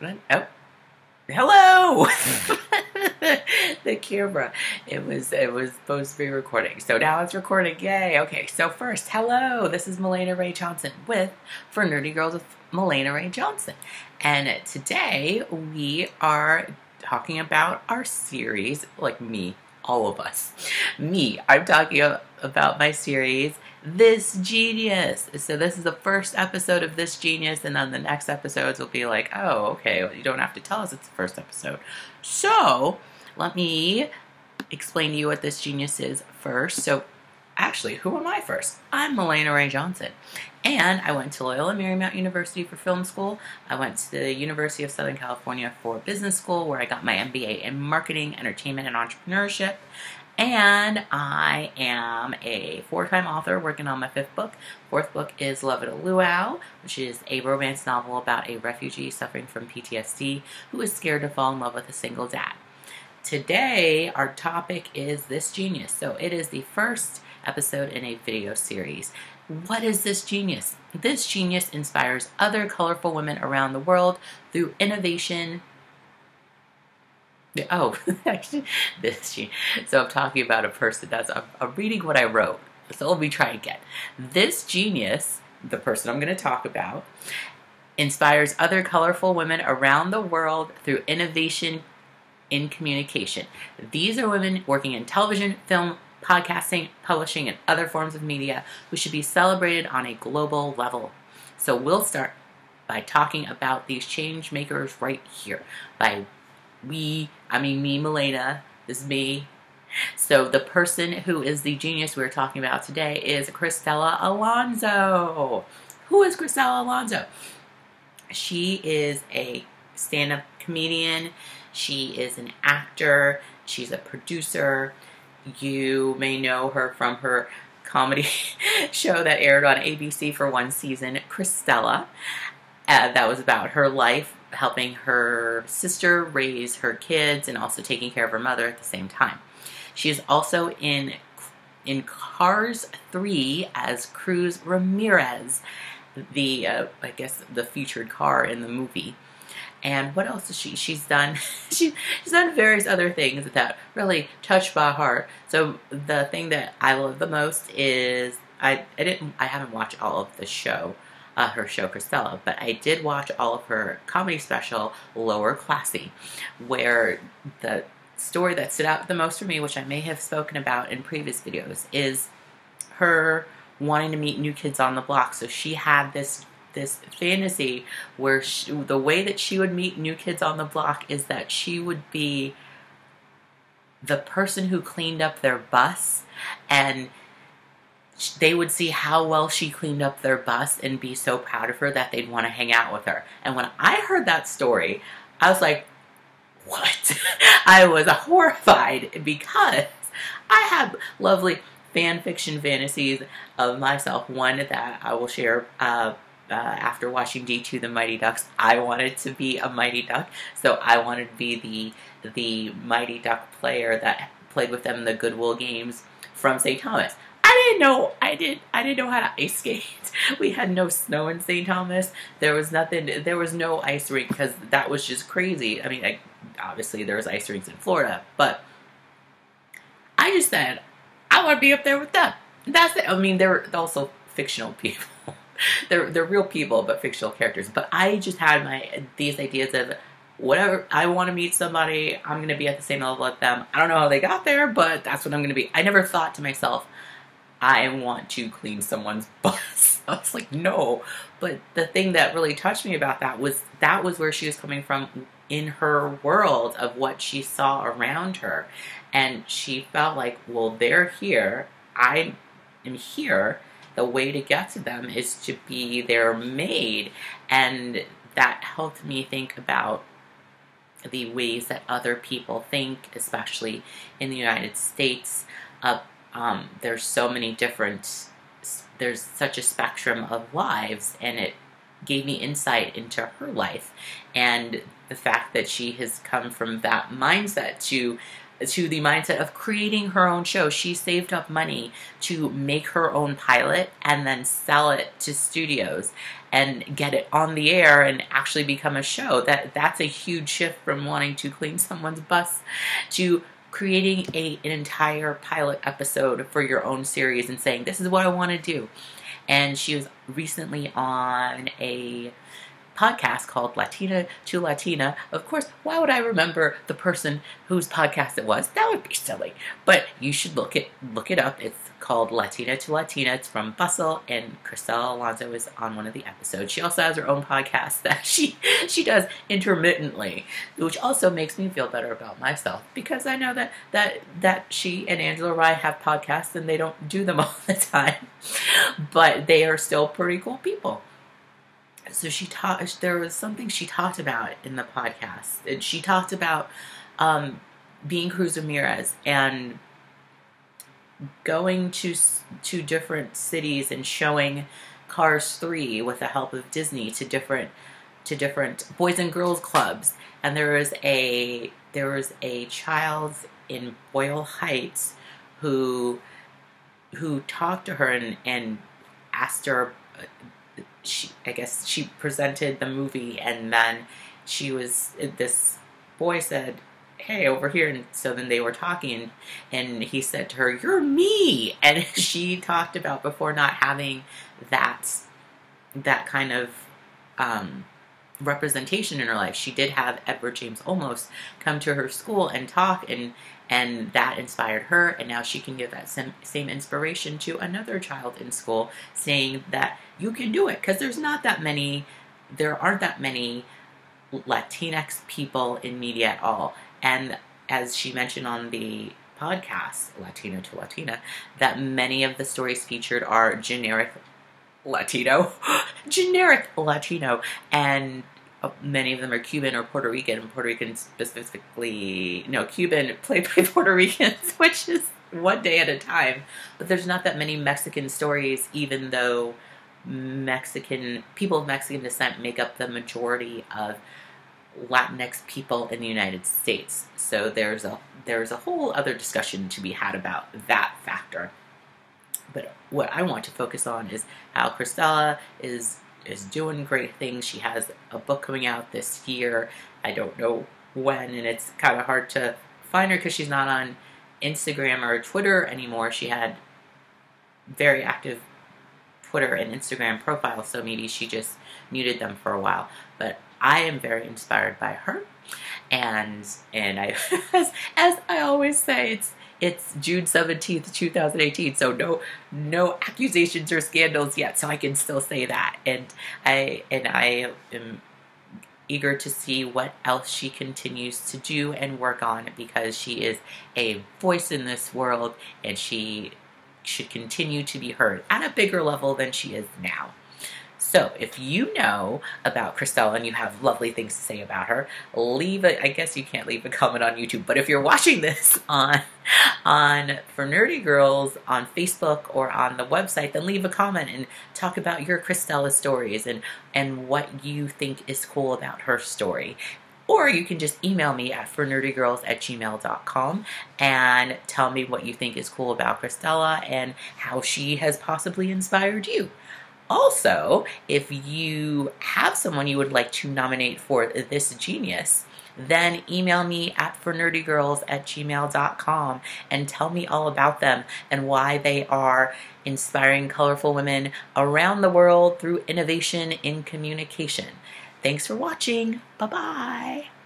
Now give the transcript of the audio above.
Oh, hello. the camera. It was it was supposed to be recording, so now it's recording. Yay! Okay, so first, hello. This is Mahlena Ray Johnson with For Nerdy Girls with Mahlena Ray Johnson, and today we are talking about our series, like me, all of us. Me, I'm talking about my series this genius. So this is the first episode of this genius, and then the next episodes will be like, oh, okay, well, you don't have to tell us it's the first episode. So let me explain to you what this genius is first. So actually, who am I first? I'm Mahlena Ray Johnson. And I went to Loyola Marymount University for film school. I went to the University of Southern California for business school, where I got my MBA in marketing, entertainment, and entrepreneurship. And I am a four-time author working on my fifth book. Fourth book is Love It a Luau, which is a romance novel about a refugee suffering from PTSD who is scared to fall in love with a single dad. Today, our topic is This Genius. So it is the first episode in a video series. What is this genius? This genius inspires other colorful women around the world through innovation, Oh, this she. So I'm talking about a person. That's I'm, I'm reading what I wrote. So let me try again. This genius, the person I'm going to talk about, inspires other colorful women around the world through innovation in communication. These are women working in television, film, podcasting, publishing, and other forms of media who should be celebrated on a global level. So we'll start by talking about these change makers right here, by we, I mean me, Mahlena, this is me. So the person who is the genius we're talking about today is Cristela Alonzo. Who is Cristela Alonzo? She is a stand-up comedian. She is an actor. She's a producer. You may know her from her comedy show that aired on ABC for one season, Cristela. Uh, that was about her life helping her sister raise her kids and also taking care of her mother at the same time. She is also in in Cars 3 as Cruz Ramirez, the uh, I guess the featured car in the movie. And what else is she? She's done she, she's done various other things that really touch my heart. So the thing that I love the most is I I didn't I haven't watched all of the show uh, her show Cristela, but I did watch all of her comedy special, Lower Classy, where the story that stood out the most for me, which I may have spoken about in previous videos, is her wanting to meet new kids on the block. So she had this this fantasy where she, the way that she would meet new kids on the block is that she would be the person who cleaned up their bus and they would see how well she cleaned up their bus and be so proud of her that they'd want to hang out with her. And when I heard that story, I was like, what? I was horrified because I have lovely fan fiction fantasies of myself. One that I will share uh, uh, after watching D2 The Mighty Ducks. I wanted to be a Mighty Duck, so I wanted to be the the Mighty Duck player that played with them in the Goodwill games from St. Thomas. I didn't know I did I didn't know how to ice skate. We had no snow in St. Thomas. There was nothing. There was no ice rink because that was just crazy. I mean, I, obviously there was ice rinks in Florida, but I just said I want to be up there with them. That's it. I mean, they're also fictional people. they're they're real people, but fictional characters. But I just had my these ideas of whatever I want to meet somebody, I'm going to be at the same level as them. I don't know how they got there, but that's what I'm going to be. I never thought to myself, I want to clean someone's bus. I was like, no. But the thing that really touched me about that was that was where she was coming from in her world of what she saw around her. And she felt like, well, they're here. I am here. The way to get to them is to be their maid. And that helped me think about the ways that other people think, especially in the United States, uh, um, there's so many different, there's such a spectrum of lives, and it gave me insight into her life and the fact that she has come from that mindset to to the mindset of creating her own show. She saved up money to make her own pilot and then sell it to studios. and get it on the air and actually become a show. That that's a huge shift from wanting to clean someone's bus to creating a, an entire pilot episode for your own series and saying, this is what I want to do. And she was recently on a podcast called Latina to Latina. Of course, why would I remember the person whose podcast it was? That would be silly. But you should look it look it up. It's called Latina to Latina. It's from Bustle, and Cristela Alonzo is on one of the episodes. She also has her own podcast that she she does intermittently, which also makes me feel better about myself because I know that that that she and Angela Rye have podcasts and they don't do them all the time, but they are still pretty cool people so she taught there was something she talked about in the podcast. And she talked about um, being cruz ramirez and going to to different cities and showing cars 3 with the help of disney to different to different boys and girls clubs. And there was a there was a child in boyle heights who who talked to her and, and asked her she, I guess she presented the movie and then she was, this boy said, hey, over here. And so then they were talking and he said to her, you're me. And she talked about before not having that, that kind of, um, representation in her life. She did have Edward James Olmos come to her school and talk and and that inspired her and now she can give that same, same inspiration to another child in school saying that you can do it because there's not that many there aren't that many Latinx people in media at all and as she mentioned on the podcast Latino to Latina that many of the stories featured are generic Latino, generic Latino, and uh, many of them are Cuban or Puerto Rican. Puerto Rican specifically, no, Cuban played by Puerto Ricans, which is one day at a time. But there's not that many Mexican stories, even though Mexican people of Mexican descent make up the majority of Latinx people in the United States. So there's a there's a whole other discussion to be had about that factor. But what I want to focus on is how Cristela is is doing great things. She has a book coming out this year. I don't know when, and it's kind of hard to find her because she's not on Instagram or Twitter anymore. She had very active Twitter and Instagram profiles, so maybe she just muted them for a while. But I am very inspired by her, and and I, as, as I always say, it's it's June 17th, 2018, so no no accusations or scandals yet, so I can still say that. And I and I am eager to see what else she continues to do and work on because she is a voice in this world and she should continue to be heard at a bigger level than she is now. So if you know about Cristela and you have lovely things to say about her, leave a, I guess you can't leave a comment on YouTube, but if you're watching this on, on For Nerdy Girls on Facebook or on the website, then leave a comment and talk about your Cristela stories and, and what you think is cool about her story. Or you can just email me at fornerdygirls at gmail.com and tell me what you think is cool about Cristela and how she has possibly inspired you. Also, if you have someone you would like to nominate for this genius, then email me at fornerdygirls at gmail.com and tell me all about them and why they are inspiring colorful women around the world through innovation in communication. Thanks for watching. Bye bye.